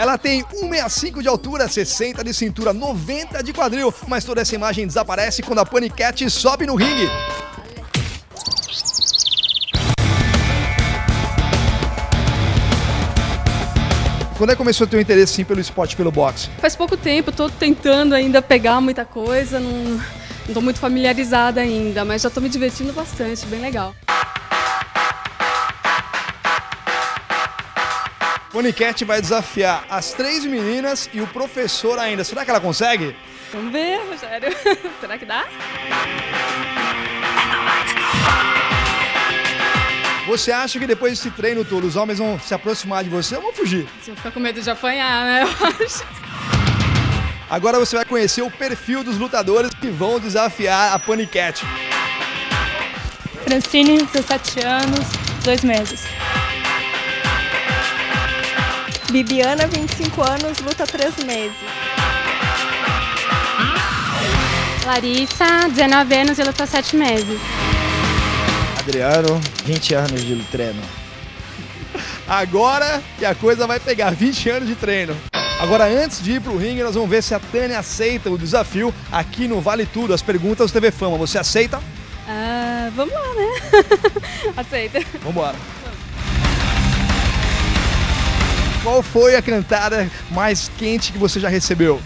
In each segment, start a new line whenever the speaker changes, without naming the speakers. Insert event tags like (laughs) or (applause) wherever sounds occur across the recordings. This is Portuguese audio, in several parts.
Ela tem 1,65 de altura, 60 de cintura, 90 de quadril, mas toda essa imagem desaparece quando a Panicat sobe no ringue. Quando é que começou o interesse sim, pelo esporte, pelo boxe?
Faz pouco tempo, tô tentando ainda pegar muita coisa, não, não tô muito familiarizada ainda, mas já tô me divertindo bastante, bem legal.
Panicat vai desafiar as três meninas e o professor ainda. Será que ela consegue?
Vamos ver, Rogério. (laughs) Será que dá?
Você acha que depois desse treino todo os homens vão se aproximar de você ou vão fugir?
Eu ficar com medo de apanhar, né? (laughs) Eu acho.
Agora você vai conhecer o perfil dos lutadores que vão desafiar a Panicat.
Francine, 17 anos, 2 meses.
Bibiana, 25 anos, luta 3 meses.
Larissa, 19 anos e luta 7 meses.
Adriano, 20 anos de treino.
Agora que a coisa vai pegar 20 anos de treino. Agora, antes de ir pro ringue, nós vamos ver se a Tânia aceita o desafio aqui no Vale Tudo, as perguntas do TV Fama. Você aceita?
Ah, vamos lá, né? (laughs) Aceita.
Vambora. Qual foi a cantada mais quente que você já recebeu?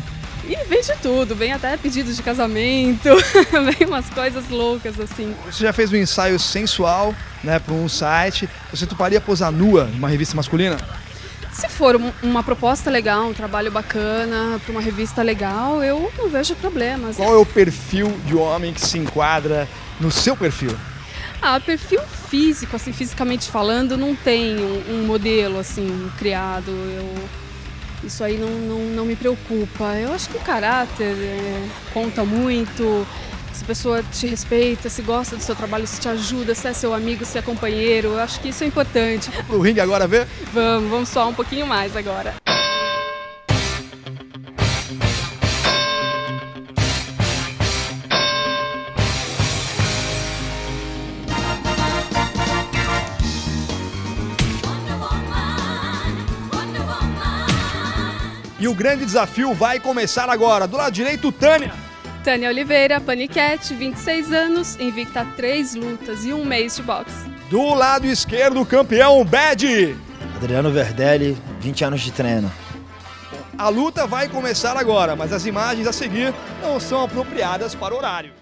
E vem de tudo, vem até pedidos de casamento, (laughs) vem umas coisas loucas assim.
Você já fez um ensaio sensual, né, para um site. Você toparia posar nua numa revista masculina?
Se for um- uma proposta legal, um trabalho bacana, para uma revista legal, eu não vejo problemas.
Qual é o perfil de homem que se enquadra no seu perfil?
Ah, perfil físico, assim, fisicamente falando, não tem um, um modelo assim criado. Eu, isso aí não, não, não me preocupa. Eu acho que o caráter é, conta muito. Se a pessoa te respeita, se gosta do seu trabalho, se te ajuda, se é seu amigo, se é companheiro, eu acho que isso é importante.
Pro ringue agora ver?
Vamos, vamos só um pouquinho mais agora.
E o grande desafio vai começar agora. Do lado direito, Tânia.
Tânia Oliveira, Paniquete, 26 anos, invicta 3 lutas e um mês de boxe.
Do lado esquerdo, o campeão Bad.
Adriano Verdelli, 20 anos de treino.
A luta vai começar agora, mas as imagens a seguir não são apropriadas para o horário.